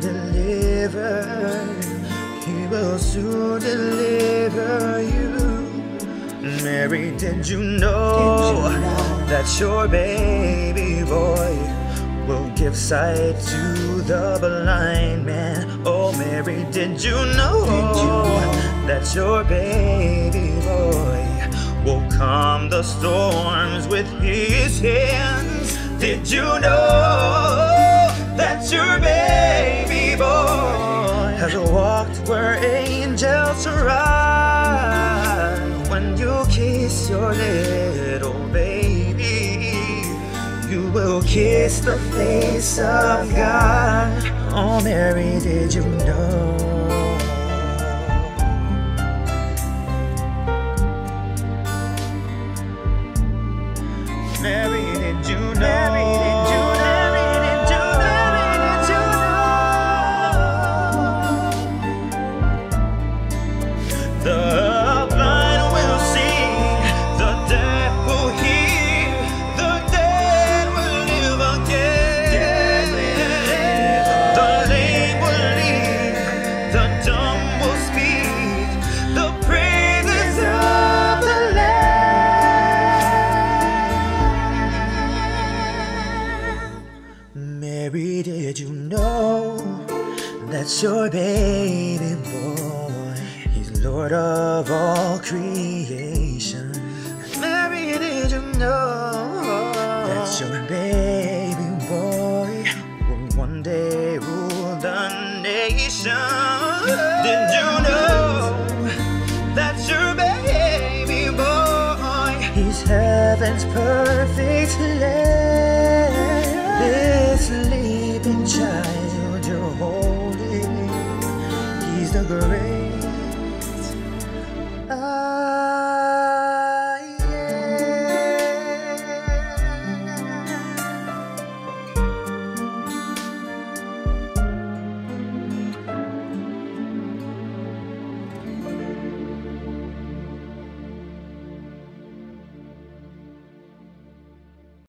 deliver, he will soon deliver you. Mary, did you know that your baby boy will give sight to the blind man? Oh, Mary, did you know that your baby boy will calm the storms with his hands? Did you know that your baby boy has walked where angels ride? When you kiss your little baby, you will kiss the face of God. Oh, Mary, did you know? That your baby boy, he's Lord of all creation? Mary, did you know that your baby boy will one day rule the nation? to the rain.